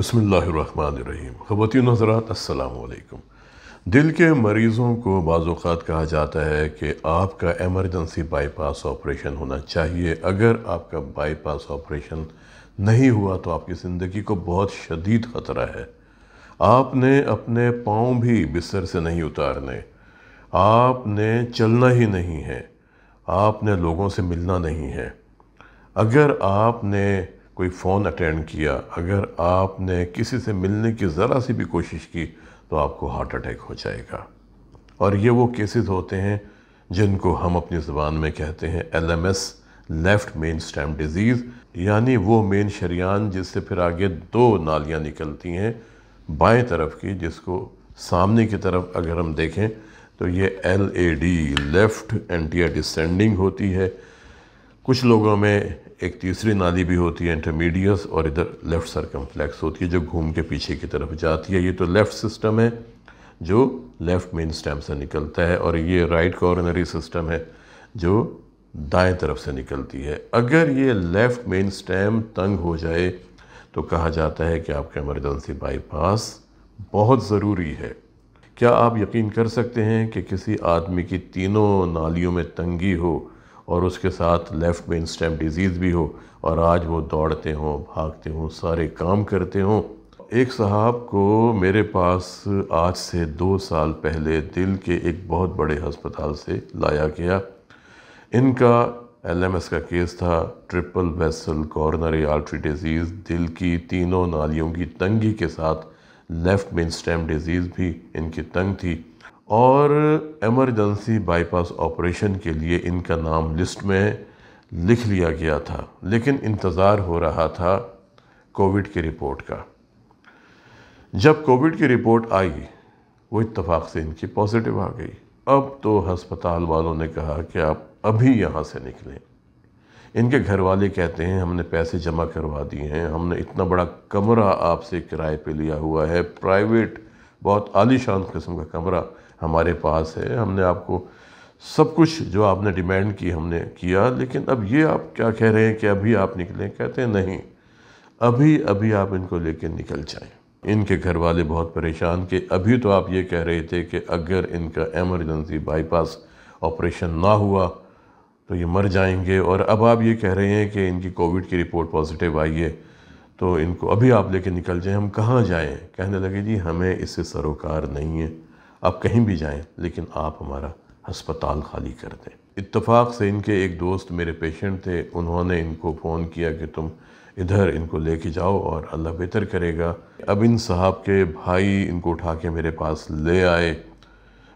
بسم اللہ الرحمن الرحیم. خواتین حضرات، السلام علیکم. دل کے مریضوں کو بعض اوقات کہا جاتا ہے کہ آپ کا ایمرجنسی بائی پاس آپریشن ہونا چاہیے۔ اگر آپ کا بائی پاس آپریشن نہیں ہوا تو آپ کی زندگی کو بہت شدید خطرہ ہے۔ آپ نے اپنے پاؤں بھی بستر سے نہیں اتارنے۔ آپ نے چلنا ہی نہیں ہے۔ آپ نے لوگوں سے ملنا نہیں ہے۔ اگر آپ نے کوئی فون اٹینڈ کیا، اگر آپ نے کسی سے ملنے کی ذرا سی بھی کوشش کی تو آپ کو ہارٹ اٹیک ہو جائے گا۔ اور یہ وہ کیسز ہوتے ہیں جن کو ہم اپنی زبان میں کہتے ہیں L M S left main stem disease یعنی وہ مین شریان جس سے پھر آگے دو نالیاں نکلتی ہیں، بائیں طرف کی جس کو سامنے کی طرف اگر ہم دیکھیں تو یہ L A D left anterior descending ہوتی ہے۔ کچھ لوگوں میں ایک تیسری نالی بھی ہوتی ہے انٹرمیڈیس اور ادھر لیفٹ سرکمفلیکس ہوتی ہے جو گھوم کے پیچھے کی طرف جاتی ہے۔ یہ تو لیفٹ سسٹم ہے جو لیفٹ مین سٹیم سے نکلتا ہے اور یہ رائٹ کارنری سسٹم ہے جو دائیں طرف سے نکلتی ہے۔ اگر یہ لیفٹ مین سٹیم تنگ ہو جائے تو کہا جاتا ہے کہ آپ کا ایمرجنسی بائی پاس بہت ضروری ہے۔ کیا آپ یقین کر سکتے ہیں کہ کسی آدمی کی تینوں نالیوں میں تنگی ہو اور اس کے ساتھ لیفٹ مین سٹیم ڈیزیز بھی ہو اور آج وہ دوڑتے ہوں، بھاگتے ہوں، سارے کام کرتے ہوں۔ ایک صاحب کو میرے پاس آج سے دو سال پہلے دل کے ایک بہت بڑے ہسپتال سے لایا گیا۔ ان کا ایل ایم ایس کا کیس تھا triple vessel coronary artery disease دل کی تینوں نالیوں کی تنگی کے ساتھ لیفٹ مین سٹیم ڈیزیز بھی ان کی تنگ تھی۔ اور ایمرجنسی بائی پاس آپریشن کے لیے ان کا نام لسٹ میں لکھ لیا گیا تھا، لیکن انتظار ہو رہا تھا کووڈ کی رپورٹ کا۔ جب کووڈ کی رپورٹ آئی، وہ اتفاق سے ان کی پازیٹیو آ گئی۔ اب تو ہسپتال والوں نے کہا کہ آپ ابھی یہاں سے نکلیں۔ ان کے گھر والے کہتے ہیں، ہم نے پیسے جمع کروا دیے ہیں، ہم نے اتنا بڑا کمرہ آپ سے کرائے پہ لیا ہوا ہے پرائیویٹ بہت عالی شان قسم کا کمرہ۔ ہمارے پاس ہے، ہم نے آپ کو سب کچھ جو آپ نے ڈیمانڈ کی ہم نے کیا، لیکن اب یہ آپ کیا کہہ رہے ہیں کہ ابھی آپ نکلیں؟ کہتے ہیں نہیں، ابھی ابھی آپ ان کو لے کے نکل جائیں۔ ان کے گھر والے بہت پریشان کہ ابھی تو آپ یہ کہہ رہے تھے کہ اگر ان کا ایمرجنسی بائی پاس آپریشن نہ ہوا تو یہ مر جائیں گے۔ اور اب آپ یہ کہہ رہے ہیں کہ ان کی کووڈ کی رپورٹ پازیٹیو آئی ہے تو ان کو ابھی آپ لے کے نکل جائیں، ہم کہاں جائیں؟ کہنے لگے جی ہمیں اس سے سروکار نہیں ہے۔ آپ کہیں بھی جائیں، لیکن آپ ہمارا ہسپتال خالی کر دیں۔ اتفاق سے ان کے ایک دوست میرے پیشنٹ تھے، انہوں نے ان کو فون کیا کہ تم ادھر ان کو لے کے جاؤ اور اللہ بہتر کرے گا۔ اب ان صاحب کے بھائی ان کو اٹھا کے میرے پاس لے آئے۔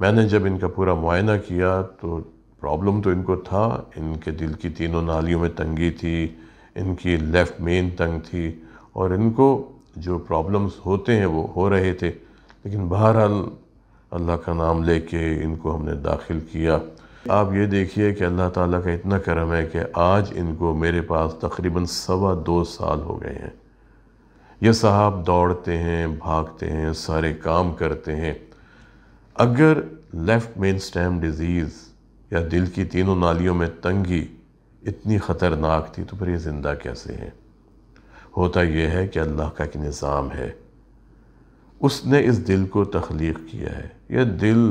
میں نے جب ان کا پورا معائنہ کیا تو پرابلم تو ان کو تھا۔ ان کے دل کی تینوں نالیوں میں تنگی تھی، ان کی لیفٹ مین تنگ تھی اور ان کو جو پرابلمز ہوتے ہیں وہ ہو رہے تھے۔ لیکن بہرحال اللہ کا نام لے کے ان کو ہم نے داخل کیا۔ آپ یہ دیکھیے کہ اللہ تعالیٰ کا اتنا کرم ہے کہ آج ان کو میرے پاس تقریباً سوا دو سال ہو گئے ہیں۔ یہ صاحب دوڑتے ہیں، بھاگتے ہیں، سارے کام کرتے ہیں۔ اگر لیفٹ مین سٹیم ڈیزیز یا دل کی تینوں نالیوں میں تنگی اتنی خطرناک تھی تو پھر یہ زندہ کیسے ہیں؟ ہوتا یہ ہے کہ اللہ کا ایک نظام ہے۔ اس نے اس دل کو تخلیق کیا ہے۔ یہ دل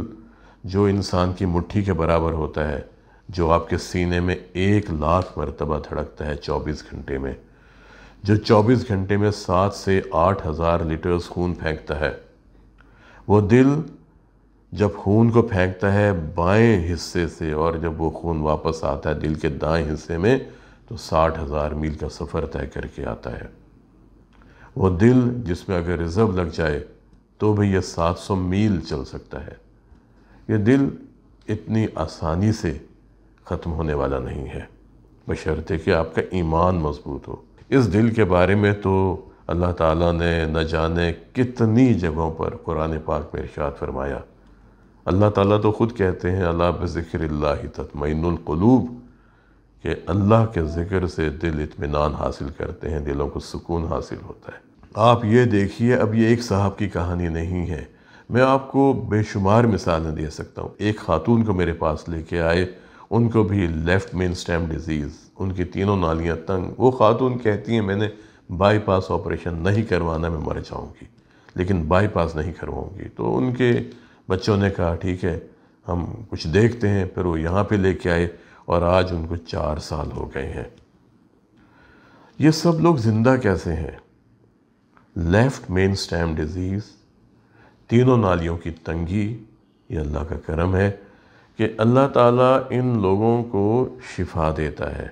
جو انسان کی مٹھی کے برابر ہوتا ہے، جو آپ کے سینے میں ایک لاکھ مرتبہ دھڑکتا ہے چوبیس گھنٹے میں، جو چوبیس گھنٹے میں سات سے آٹھ ہزار لیٹرز خون پھینکتا ہے۔ وہ دل جب خون کو پھینکتا ہے بائیں حصے سے، اور جب وہ خون واپس آتا ہے دل کے دائیں حصے میں، تو ساٹھ ہزار میل کا سفر طے کر کے آتا ہے۔ وہ دل جس میں اگر ریزرو لگ جائے تو بھی یہ سات سو میل چل سکتا ہے۔ یہ دل اتنی آسانی سے ختم ہونے والا نہیں ہے۔ بشرطے کہ آپ کا ایمان مضبوط ہو۔ اس دل کے بارے میں تو اللہ تعالیٰ نے نہ جانے کتنی جگہوں پر قرآن پاک میں ارشاد فرمایا۔ اللہ تعالیٰ تو خود کہتے ہیں، اللہ بذکر اللہ تطمئن القلوب، کہ اللہ کے ذکر سے دل اطمینان حاصل کرتے ہیں، دلوں کو سکون حاصل ہوتا ہے۔ آپ یہ دیکھیے، اب یہ ایک صاحب کی کہانی نہیں ہے۔ میں آپ کو بے شمار مثالیں دے سکتا ہوں۔ ایک خاتون کو میرے پاس لے کے آئے، ان کو بھی لیفٹ مین سٹیم ڈیزیز ان کی تینوں نالیاں تنگ۔ وہ خاتون کہتی ہیں، میں نے بائی پاس آپریشن نہیں کروانا، میں مر جاؤں گی۔ لیکن بائی پاس نہیں کرواؤں گی۔ تو ان کے بچوں نے کہا، ٹھیک ہے، ہم کچھ دیکھتے ہیں۔ پھر وہ یہاں پہ لے کے آئے اور آج ان کو چار سال ہو گئے ہیں۔ یہ سب لوگ زندہ کیسے ہیں؟ لیفٹ مین سٹیم ڈیزیز، تینوں نالیوں کی تنگی، یہ اللہ کا کرم ہے کہ اللہ تعالیٰ ان لوگوں کو شفا دیتا ہے۔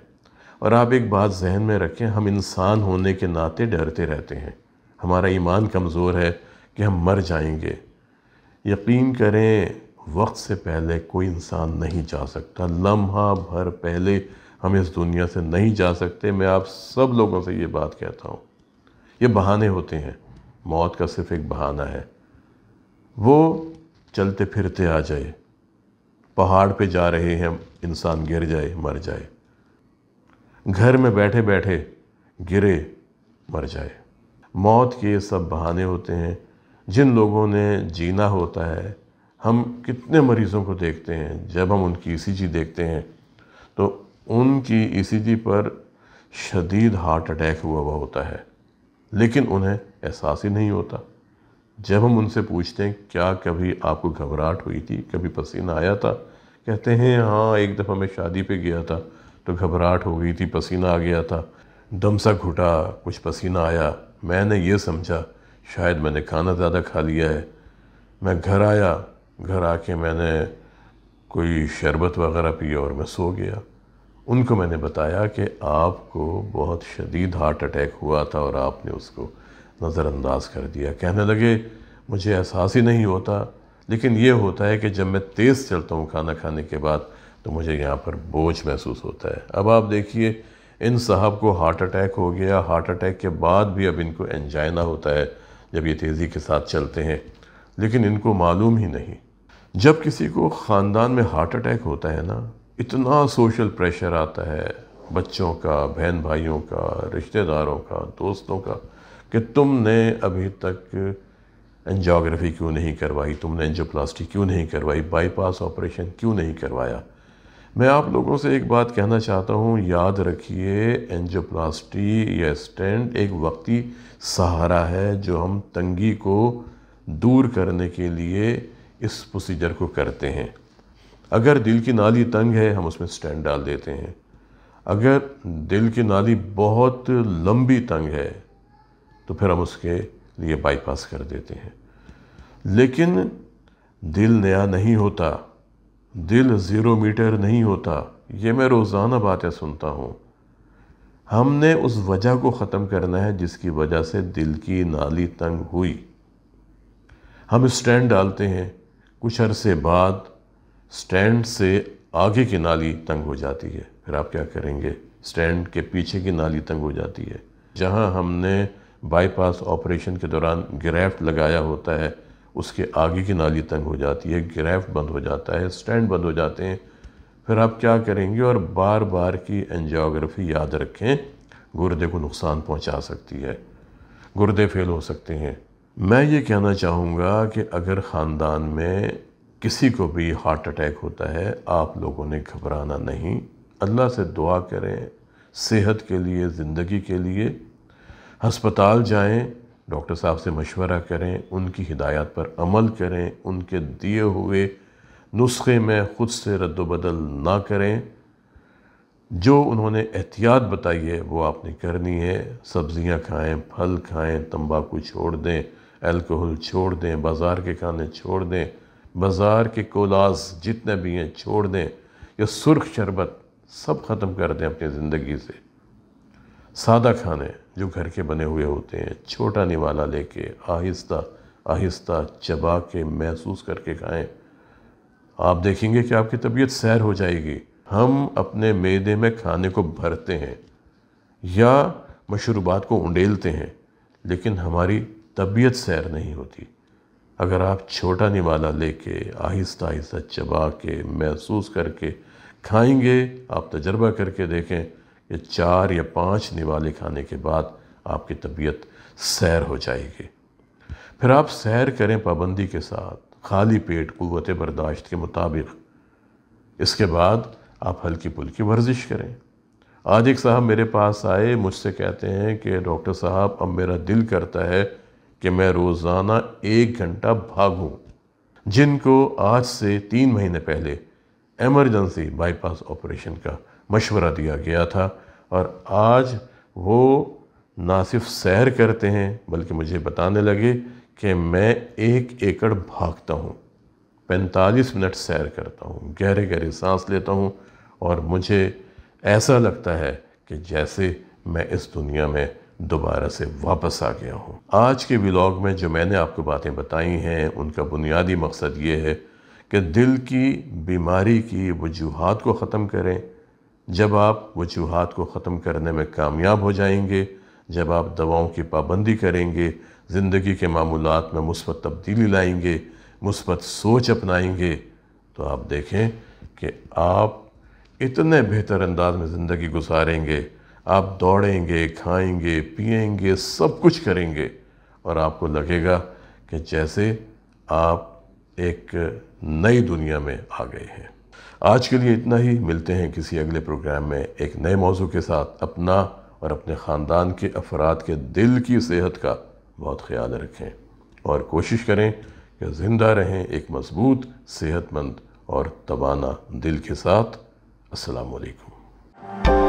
اور آپ ایک بات ذہن میں رکھیں، ہم انسان ہونے کے ناطے ڈرتے رہتے ہیں۔ ہمارا ایمان کمزور ہے کہ ہم مر جائیں گے۔ یقین کریں، وقت سے پہلے کوئی انسان نہیں جا سکتا۔ لمحہ بھر پہلے ہم اس دنیا سے نہیں جا سکتے۔ میں آپ سب لوگوں سے یہ بات کہتا ہوں۔ یہ بہانے ہوتے ہیں۔ موت کا صرف ایک بہانہ ہے۔ وہ چلتے پھرتے آ جائے۔ پہاڑ پہ جا رہے ہیں، انسان گر جائے، مر جائے۔ گھر میں بیٹھے بیٹھے گرے، مر جائے۔ موت کے یہ سب بہانے ہوتے ہیں۔ جن لوگوں نے جینا ہوتا ہے، ہم کتنے مریضوں کو دیکھتے ہیں۔ جب ہم ان کی ای سی جی دیکھتے ہیں، تو ان کی ای سی جی پر شدید ہارٹ اٹیک ہوا ہوا ہوتا ہے۔ لیکن انہیں احساس ہی نہیں ہوتا۔ جب ہم ان سے پوچھتے ہیں، کیا کبھی آپ کو گھبراہٹ ہوئی تھی؟ کبھی پسینہ آیا تھا؟ کہتے ہیں ہاں ایک دفعہ میں شادی پہ گیا تھا تو گھبراہٹ ہو گئی تھی، پسینہ آ گیا تھا۔ دم سا گھٹا، کچھ پسینہ آیا۔ میں نے یہ سمجھا، شاید میں نے کھانا زیادہ کھا لیا ہے۔ میں گھر آیا، گھر آ کے میں نے کوئی شربت وغیرہ پیا اور میں سو گیا۔ ان کو میں نے بتایا کہ آپ کو بہت شدید ہارٹ اٹیک ہوا تھا اور آپ نے اس کو نظر انداز کر دیا۔ کہنے لگے، مجھے احساس ہی نہیں ہوتا، لیکن یہ ہوتا ہے کہ جب میں تیز چلتا ہوں کھانا کھانے کے بعد، تو مجھے یہاں پر بوجھ محسوس ہوتا ہے۔ اب آپ دیکھیے، ان صاحب کو ہارٹ اٹیک ہو گیا۔ ہارٹ اٹیک کے بعد بھی اب ان کو انجائنا ہوتا ہے جب یہ تیزی کے ساتھ چلتے ہیں، لیکن ان کو معلوم ہی نہیں۔ جب کسی کو خاندان میں ہارٹ اٹیک ہوتا ہے نا اتنا سوشل پریشر آتا ہے بچوں کا، بہن بھائیوں کا، رشتہ داروں کا، دوستوں کا، کہ تم نے ابھی تک انجیوگرافی کیوں نہیں کروائی؟ تم نے انجیوپلاسٹی کیوں نہیں کروائی؟ بائی پاس آپریشن کیوں نہیں کروایا؟ میں آپ لوگوں سے ایک بات کہنا چاہتا ہوں، یاد رکھیے انجیوپلاسٹی یا اسٹینڈ ایک وقتی سہارا ہے جو ہم تنگی کو دور کرنے کے لیے اس پروسیجر کو کرتے ہیں۔ اگر دل کی نالی تنگ ہے، ہم اس میں اسٹینڈ ڈال دیتے ہیں۔ اگر دل کی نالی بہت لمبی تنگ ہے، تو پھر ہم اس کے لیے بائی پاس کر دیتے ہیں۔ لیکن دل نیا نہیں ہوتا، دل زیرو میٹر نہیں ہوتا، یہ میں روزانہ باتیں سنتا ہوں۔ ہم نے اس وجہ کو ختم کرنا ہے، جس کی وجہ سے دل کی نالی تنگ ہوئی۔ ہم اسٹینڈ ڈالتے ہیں۔ کچھ عرصے بعد اسٹینڈ سے آگے کی نالی تنگ ہو جاتی ہے۔ پھر آپ کیا کریں گے؟ اسٹینڈ کے پیچھے کی نالی تنگ ہو جاتی ہے۔ جہاں ہم نے بائی پاس آپریشن کے دوران گریفٹ لگایا ہوتا ہے، اس کے آگے کی نالی تنگ ہو جاتی ہے، گریفٹ بند ہو جاتا ہے، سٹینڈ بند ہو جاتے ہیں۔ پھر آپ کیا کریں گے؟ اور بار بار کی انجیوگرافی یاد رکھیں، گردے کو نقصان پہنچا سکتی ہے۔ گردے فیل ہو سکتے ہیں۔ میں یہ کہنا چاہوں گا کہ اگر خاندان میں کسی کو بھی ہارٹ اٹیک ہوتا ہے، آپ لوگوں نے گھبرانا نہیں۔ اللہ سے دعا کریں، صحت کے لیے، زندگی کے لیے۔ ہسپتال جائیں، ڈاکٹر صاحب سے مشورہ کریں، ان کی ہدایات پر عمل کریں، ان کے دیے ہوئے نسخے میں خود سے رد و بدل نہ کریں۔ جو انہوں نے احتیاط بتائی ہے، وہ آپ نے کرنی ہے۔ سبزیاں کھائیں، پھل کھائیں، تمباکو چھوڑ دیں الکوہل چھوڑ دیں، بازار کے کھانے چھوڑ دیں۔ بازار کے کولاز جتنے بھی ہیں، چھوڑ دیں یا سرخ شربت سب ختم کر دیں اپنی زندگی سے۔ سادہ کھانے جو گھر کے بنے ہوئے ہوتے ہیں، چھوٹا نوالا لے کے آہستہ آہستہ چبا کے محسوس کر کے کھائیں۔ آپ دیکھیں گے کہ آپ کی طبیعت سیر ہو جائے گی۔ ہم اپنے میدے میں کھانے کو بھرتے ہیں یا مشروبات کو انڈیلتے ہیں، لیکن ہماری طبیعت سیر نہیں ہوتی۔ اگر آپ چھوٹا نوالا لے کے آہستہ آہستہ چبا کے محسوس کر کے کھائیں گے، آپ تجربہ کر کے دیکھیں کہ چار یا پانچ نوالے کھانے کے بعد آپ کی طبیعت سیر ہو جائے گی۔ پھر آپ سیر کریں پابندی کے ساتھ، خالی پیٹ قوت برداشت کے مطابق۔ اس کے بعد آپ ہلکی پھلکی ورزش کریں۔ آج ایک صاحب میرے پاس آئے، مجھ سے کہتے ہیں کہ ڈاکٹر صاحب، اب میرا دل کرتا ہے کہ میں روزانہ ایک گھنٹہ بھاگوں۔ جن کو آج سے تین مہینے پہلے ایمرجنسی بائی پاس آپریشن کا مشورہ دیا گیا تھا اور آج وہ نہ صرف سیر کرتے ہیں بلکہ مجھے بتانے لگے کہ میں ایک ایکڑ بھاگتا ہوں، پینتالیس منٹ سیر کرتا ہوں، گہرے گہرے سانس لیتا ہوں اور مجھے ایسا لگتا ہے کہ جیسے میں اس دنیا میں دوبارہ سے واپس آ گیا ہوں۔ آج کے ولاگ میں جو میں نے آپ کو باتیں بتائی ہیں، ان کا بنیادی مقصد یہ ہے کہ دل کی بیماری کی وجوہات کو ختم کریں۔ جب آپ وجوہات کو ختم کرنے میں کامیاب ہو جائیں گے، جب آپ دواؤں کی پابندی کریں گے، زندگی کے معمولات میں مثبت تبدیلی لائیں گے، مثبت سوچ اپنائیں گے، تو آپ دیکھیں کہ آپ اتنے بہتر انداز میں زندگی گزاریں گے۔ آپ دوڑیں گے، کھائیں گے، پئیں گے، سب کچھ کریں گے۔ اور آپ کو لگے گا کہ جیسے آپ ایک نئی دنیا میں آ گئے ہیں۔ آج کے لیے اتنا ہی۔ ملتے ہیں کسی اگلے پروگرام میں ایک نئے موضوع کے ساتھ۔ اپنا اور اپنے خاندان کے افراد کے دل کی صحت کا بہت خیال رکھیں۔ اور کوشش کریں کہ زندہ رہیں ایک مضبوط، صحت مند اور توانا دل کے ساتھ۔ السلام علیکم۔